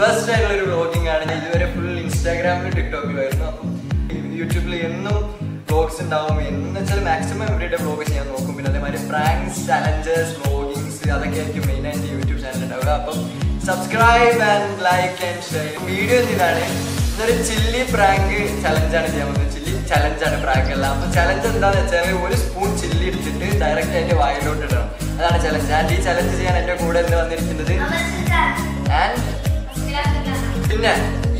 First ആയിട്ടുള്ള ഒരു vlogging ആണ്. ഞാൻ ഇതുവരെ ഫുൾ ഇൻസ്റ്റാഗ്രാമിലും ടിക്ടോക്കിലായിരുന്നു അപ്പം യൂട്യൂബിൽ എന്നും വ്ളോഗ്സ് ഉണ്ടാവും. എന്ന് വെച്ചാൽ മാക്സിമം എവറിഡേ വ്ളോഗ് ചെയ്യാൻ നോക്കും. പിന്നെ അതേമാതിരി പ്രാങ്ക്സ് ചലഞ്ചസ് വ്ളോഗിങ്സ് അതൊക്കെ ആയിരിക്കും മെയിൻ ആയിട്ട് യൂട്യൂബ് ചാനൽ ഉണ്ടാവുക. അപ്പം subscribe and like and share video ഇതാണ് ഇതൊരു ചില്ലി പ്രാങ്ക് ചലഞ്ചാണ് ചെയ്യാൻ പോകുന്നത്. ചില്ലി ചലഞ്ചാണ് പ്രാങ്ക് എല്ലാം. അപ്പൊ ചലഞ്ച് എന്താന്ന് വെച്ചാൽ ഒരു സ്പൂൺ ചില്ലി എടുത്തിട്ട് ഡയറക്റ്റ് ആയിട്ട് വായിലോട്ട് ഇടണം. അതാണ് ചലഞ്ച് ആൻഡ് ഈ ചലഞ്ച് ചെയ്യാൻ എന്റെ കൂടെ എന്ത് വന്നിരിക്കുന്നത് പിന്നെ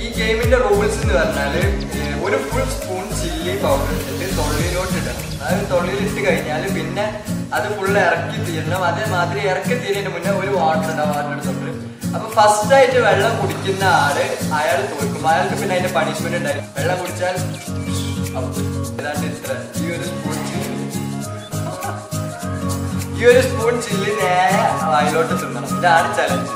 ഈ ഗെയിമിന്റെ റൂൾസ് എന്ന് പറഞ്ഞാൽ ഒരു ഫുൾ സ്പൂൺ ചില്ലി പൗഡർ എടുത്തിട്ട് തൊള്ളിയിലോട്ട് ഇടണം. അതായത് തൊള്ളിയിൽ ഇട്ട് കഴിഞ്ഞാൽ പിന്നെ അത് ഫുള്ള് ഇറക്കി തീരണം. അതേമാതിരി ഇറക്കി തീരുന്നതിന് മുന്നേ ഒരു വാട്ടർ ഉണ്ടാവും വാട്ടർ എടുത്തോണ്ട്. അപ്പൊ ഫസ്റ്റ് ആയിട്ട് വെള്ളം കുടിക്കുന്ന ആൾ അയാൾ തോൽക്കും. അയാൾക്ക് പിന്നെ അതിന്റെ പണിഷ്മെന്റ് ഉണ്ടായിരുന്നു വെള്ളം കുടിച്ചാൽ ഈ ഒരു സ്പൂൺ ഈ ഒരു സ്പൂൺ ചില്ലി നേരെ വായിലോട്ട് തിന്നണം. ഇതാണ് ചലഞ്ച്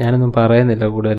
ഞാനൊന്നും പറയുന്നില്ല കൂടുതൽ.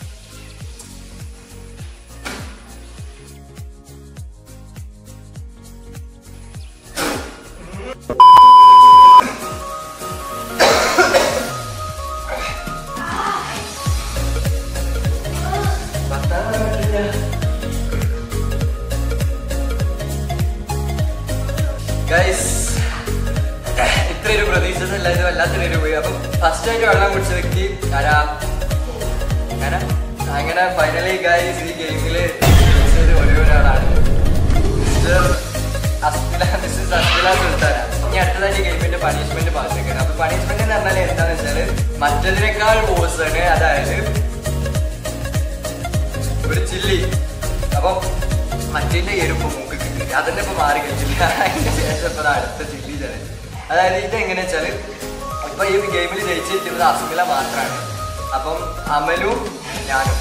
ഇത്രയൊരു എല്ലാവരും വല്ലാത്തൊരു പോയി അപ്പം ഫസ്റ്റ് ആയിട്ട് വെള്ളം കുടിച്ച വ്യക്തി ആരാ? അങ്ങനെ അങ്ങനെ ഫൈനലി ഗൈസ് ഈ ഗെയിമിൽ ജയിച്ചത് ഇനി അടുത്തതായി ഗെയിമിന്റെ പണിഷ്മെന്റ് പാസ്സാക്കണം അപ്പൊ പണിഷ്മെന്റ് എന്ന് പറഞ്ഞാൽ എന്താന്ന് വെച്ചാൽ മറ്റതിനേക്കാൾ മോശമാണ് അതായത് ഒരു ചില്ലി. അപ്പം മറ്റേ എരുപ്പ് മൂക്ക് കിട്ടി അതന്നെ ഇപ്പൊ മാറി കഴിഞ്ഞില്ല അതിന്റെ ശേഷം അടുത്ത ചില്ലി ചലഞ്ച് അതായത് ഇത് എങ്ങനെയാ വെച്ചാൽ ഇപ്പൊ ഈ ഗെയിമിൽ ജയിച്ചിരിക്കുന്നത് അസ്മില മാത്രമാണ് അപ്പം അമലും ഞാനും.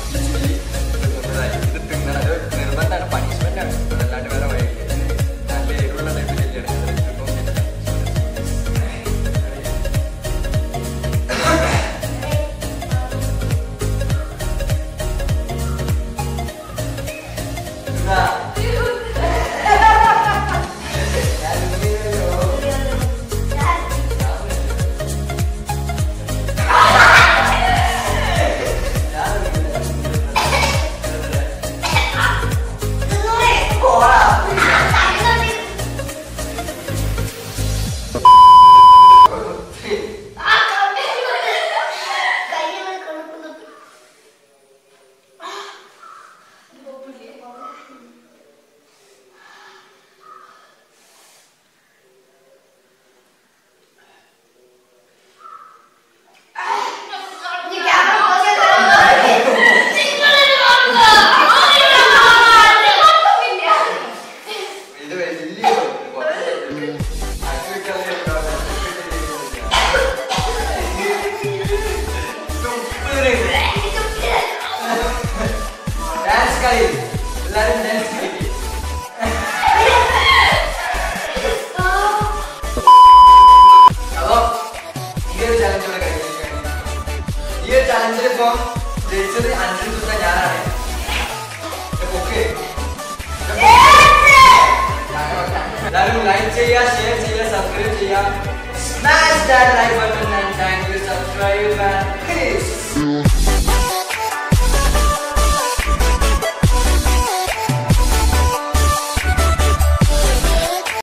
നിർബന്ധമാണ് പണിഷ്മെന്റ് എല്ലാരും ഡാൻസ് കളിക്കും അപ്പൊ ഈ ഒരു ചലഞ്ച് ഇവിടെ കഴിഞ്ഞിരിക്കുകയാണ് ഈ ഒരു ചലഞ്ചിൽ ഇപ്പം ജയിച്ചത് അഞ്ചു ദിവസം ഞാനാണ് ഓക്കെ എല്ലാവരും ലൈക്ക് ചെയ്യുക ഷെയർ ചെയ്യുക സബ്സ്ക്രൈബ് ചെയ്യുക smash that like button and thank you subscribe and